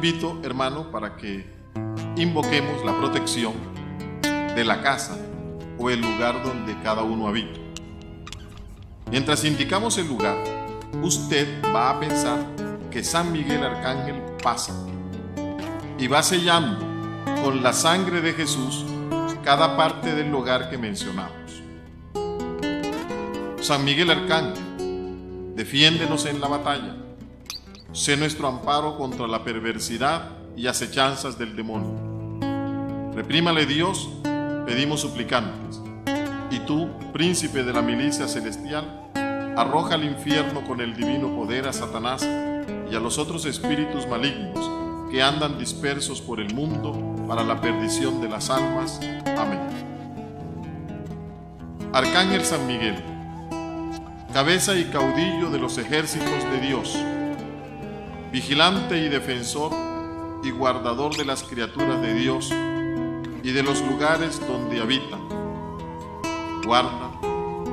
invito, hermano, para que invoquemos la protección de la casa o el lugar donde cada uno habita. Mientras indicamos el lugar, usted va a pensar que San Miguel Arcángel pasa y va sellando con la sangre de Jesús cada parte del lugar que mencionamos. San Miguel Arcángel, defiéndenos en la batalla. Sé nuestro amparo contra la perversidad y acechanzas del demonio. Reprímale Dios, pedimos suplicantes. Y tú, príncipe de la milicia celestial, arroja al infierno con el divino poder a Satanás y a los otros espíritus malignos que andan dispersos por el mundo para la perdición de las almas. Amén. Arcángel San Miguel, cabeza y caudillo de los ejércitos de Dios, vigilante y defensor y guardador de las criaturas de Dios y de los lugares donde habitan. Guarda,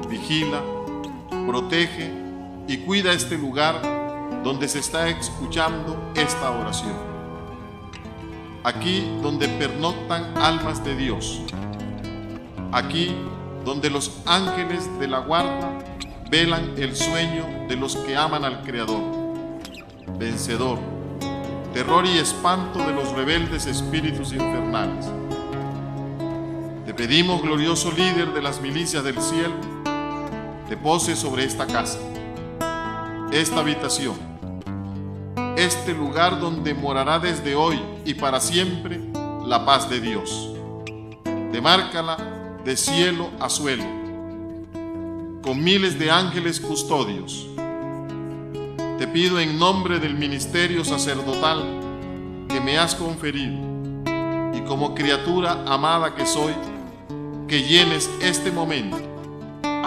vigila, protege y cuida este lugar donde se está escuchando esta oración. Aquí donde pernoctan almas de Dios. Aquí donde los ángeles de la guarda velan el sueño de los que aman al Creador. Vencedor, terror y espanto de los rebeldes espíritus infernales. Te pedimos, glorioso líder de las milicias del cielo, te pose sobre esta casa, esta habitación, este lugar donde morará desde hoy y para siempre la paz de Dios. Demárcala de cielo a suelo, con miles de ángeles custodios. Te pido en nombre del ministerio sacerdotal que me has conferido y como criatura amada que soy, que llenes este momento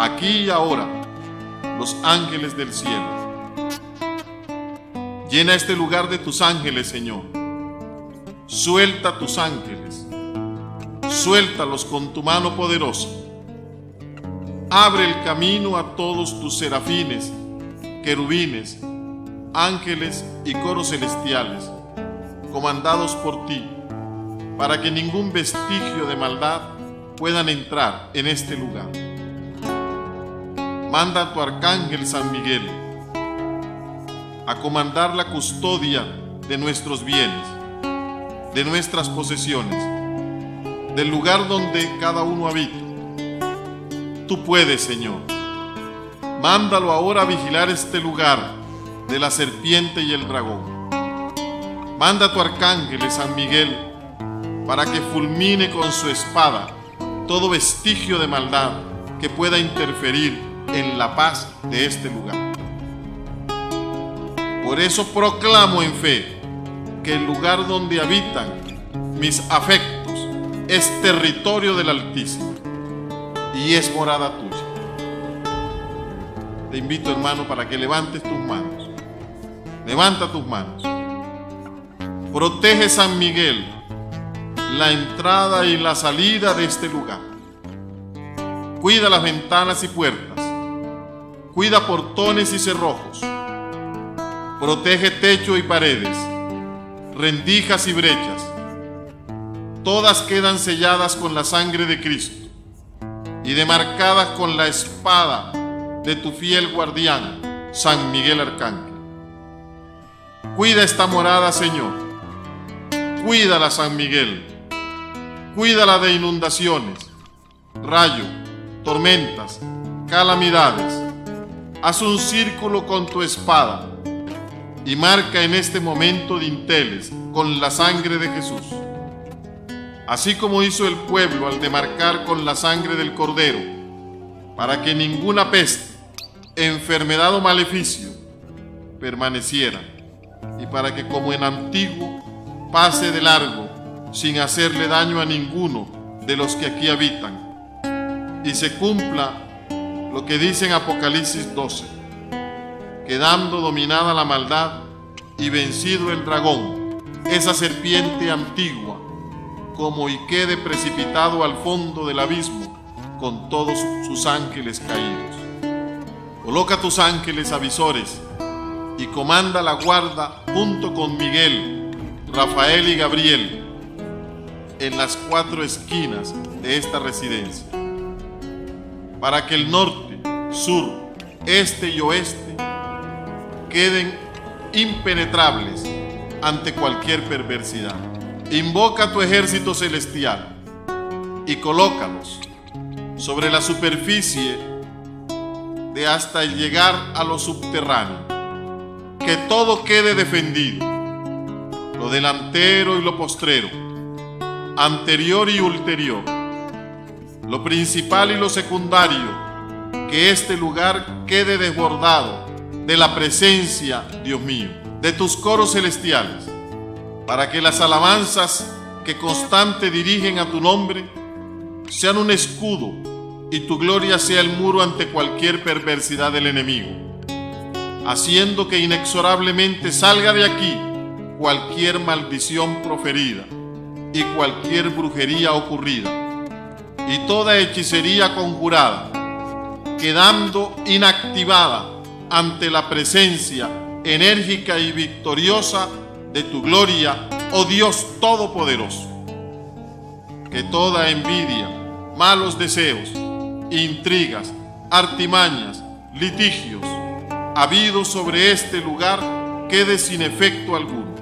aquí y ahora, los ángeles del cielo. Llena este lugar de tus ángeles, Señor. Suelta tus ángeles. Suéltalos con tu mano poderosa. Abre el camino a todos tus serafines, querubines, ángeles y coros celestiales, comandados por ti, para que ningún vestigio de maldad puedan entrar en este lugar manda a tu arcángel San Miguel a comandar la custodia de nuestros bienes, de nuestras posesiones, del lugar donde cada uno habita. Tú puedes, Señor. Mándalo ahora a vigilar este lugar de la serpiente y el dragón. Manda a tu arcángel San Miguel para que fulmine con su espada todo vestigio de maldad que pueda interferir en la paz de este lugar. Por eso proclamo en fe que el lugar donde habitan mis afectos es territorio del Altísimo y es morada tuya. Te invito hermano para que levantes tus manos. Levanta tus manos. Protege San Miguel la entrada y la salida de este lugar. Cuida las ventanas y puertas Cuida portones y cerrojos. Protege techo y paredes, rendijas y brechas. Todas quedan selladas con la sangre de Cristo y demarcadas con la espada de tu fiel guardián, San Miguel Arcángel. Cuida esta morada, Señor. Cuídala, San Miguel. Cuídala de inundaciones, rayo, tormentas, calamidades Haz un círculo con tu espada y marca en este momento dinteles con la sangre de Jesús. Así como hizo el pueblo al demarcar con la sangre del cordero, para que ninguna peste, enfermedad o maleficio permaneciera, y para que como en antiguo pase de largo sin hacerle daño a ninguno de los que aquí habitan, y se cumpla lo que dice en Apocalipsis 12, quedando dominada la maldad y vencido el dragón, esa serpiente antigua, como y quede precipitado al fondo del abismo con todos sus ángeles caídos. Coloca tus ángeles avisores y comanda la guarda junto con Miguel, Rafael y Gabriel en las cuatro esquinas de esta residencia, para que el norte, sur, este y oeste queden impenetrables ante cualquier perversidad. Invoca tu ejército celestial y colócalos sobre la superficie de hasta llegar a lo subterráneo. Que todo quede defendido, lo delantero y lo postrero, anterior y ulterior, lo principal y lo secundario, que este lugar quede desbordado de la presencia, Dios mío, de tus coros celestiales, para que las alabanzas que constante dirigen a tu nombre sean un escudo y tu gloria sea el muro ante cualquier perversidad del enemigo, haciendo que inexorablemente salga de aquí cualquier maldición proferida y cualquier brujería ocurrida y toda hechicería conjurada, quedando inactivada ante la presencia enérgica y victoriosa de tu gloria, oh Dios Todopoderoso. Que toda envidia, malos deseos, intrigas, artimañas, litigios, habidos sobre este lugar, quede sin efecto alguno,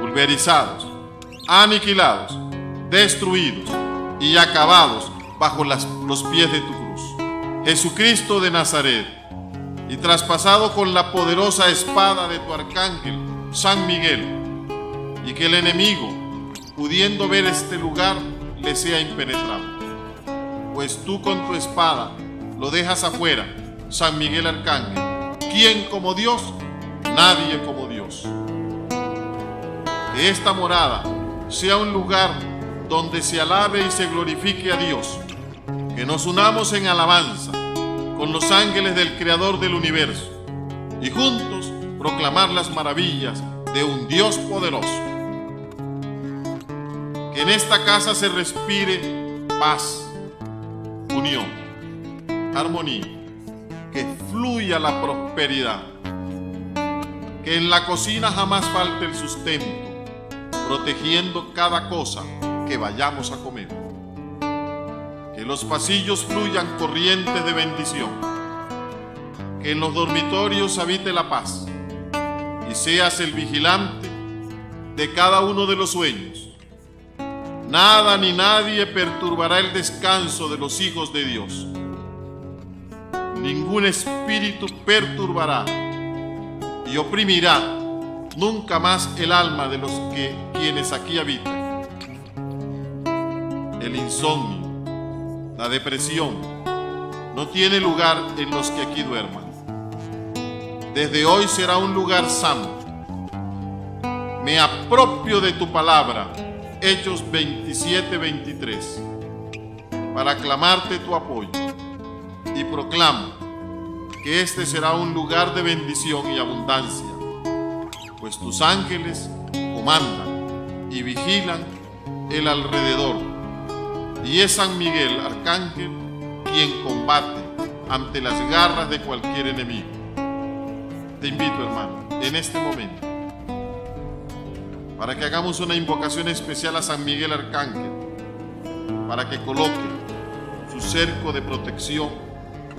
pulverizados, aniquilados, destruidos y acabados bajo las, los pies de tu cruz. Jesucristo de Nazaret, y traspasado con la poderosa espada de tu arcángel, San Miguel, y que el enemigo, pudiendo ver este lugar, le sea impenetrable pues tú con tu espada lo dejas afuera, San Miguel Arcángel. ¿Quién como Dios? Nadie como Dios. Que esta morada sea un lugar donde se alabe y se glorifique a Dios. Que nos unamos en alabanza con los ángeles del Creador del universo y juntos proclamar las maravillas de un Dios poderoso. Que en esta casa se respire paz unión, armonía, que fluya la prosperidad, que en la cocina jamás falte el sustento, protegiendo cada cosa que vayamos a comer, que los pasillos fluyan corrientes de bendición, que en los dormitorios habite la paz y seas el vigilante de cada uno de los sueños. Nada ni nadie perturbará el descanso de los hijos de Dios. Ningún espíritu perturbará y oprimirá nunca más el alma de los que quienes aquí habitan. El insomnio, la depresión, no tiene lugar en los que aquí duerman. Desde hoy será un lugar santo. Me apropio de tu palabra Hechos 27, 23, para aclamarte tu apoyo y proclamo que este será un lugar de bendición y abundancia, pues tus ángeles comandan y vigilan el alrededor, y es San Miguel, arcángel, quien combate ante las garras de cualquier enemigo. Te invito, hermano, en este momento para que hagamos una invocación especial a San Miguel Arcángel, para que coloque su cerco de protección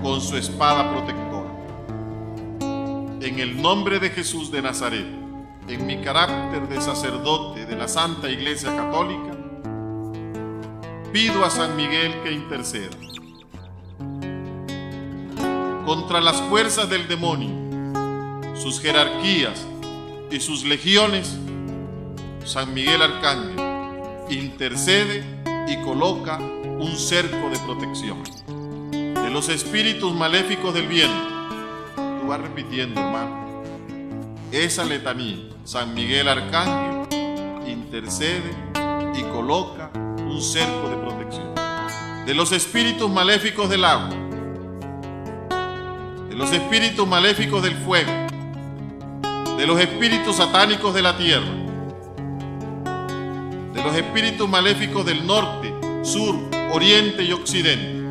con su espada protectora. En el nombre de Jesús de Nazaret, en mi carácter de sacerdote de la Santa Iglesia Católica, pido a San Miguel que interceda contra las fuerzas del demonio, sus jerarquías y sus legiones San Miguel Arcángel intercede y coloca un cerco de protección los espíritus maléficos del bien. Tú vas repitiendo, hermano, esa letanía. San Miguel Arcángel intercede y coloca un cerco de protección de los espíritus maléficos del agua, de los espíritus maléficos del fuego, de los espíritus satánicos de la tierra de los espíritus maléficos del norte, sur, oriente y occidente,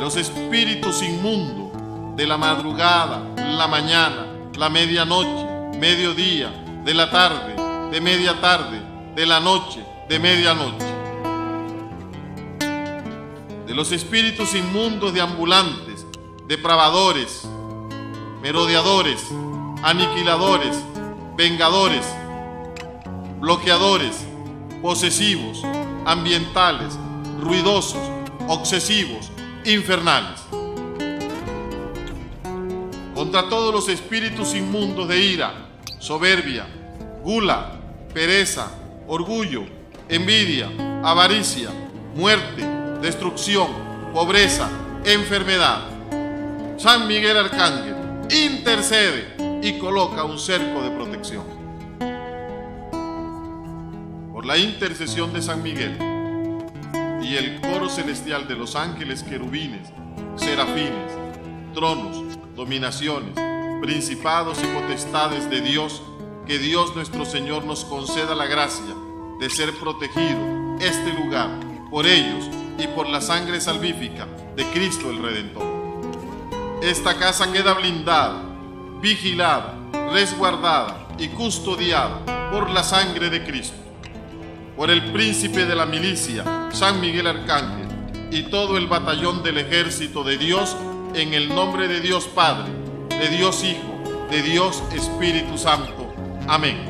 de los espíritus inmundos de la madrugada, la mañana, la medianoche, mediodía, de la tarde, de media tarde, de la noche, de medianoche. De los espíritus inmundos de ambulantes, depravadores, merodeadores, aniquiladores, vengadores, bloqueadores, posesivos, ambientales, ruidosos, obsesivos, infernales. Contra todos los espíritus inmundos de ira, soberbia, gula, pereza, orgullo, envidia, avaricia, muerte, destrucción, pobreza, enfermedad. San Miguel Arcángel intercede y coloca un cerco de protección. Por la intercesión de San Miguel y el coro celestial de los ángeles querubines, serafines, tronos, dominaciones, principados y potestades de Dios, que Dios nuestro Señor nos conceda la gracia de ser protegido este lugar por ellos y por la sangre salvífica de Cristo el Redentor. Esta casa queda blindada, vigilada, resguardada y custodiada por la sangre de Cristo, por el príncipe de la milicia, San Miguel Arcángel, y todo el batallón del ejército de Dios en el nombre de Dios Padre, de Dios Hijo, de Dios Espíritu Santo. Amén.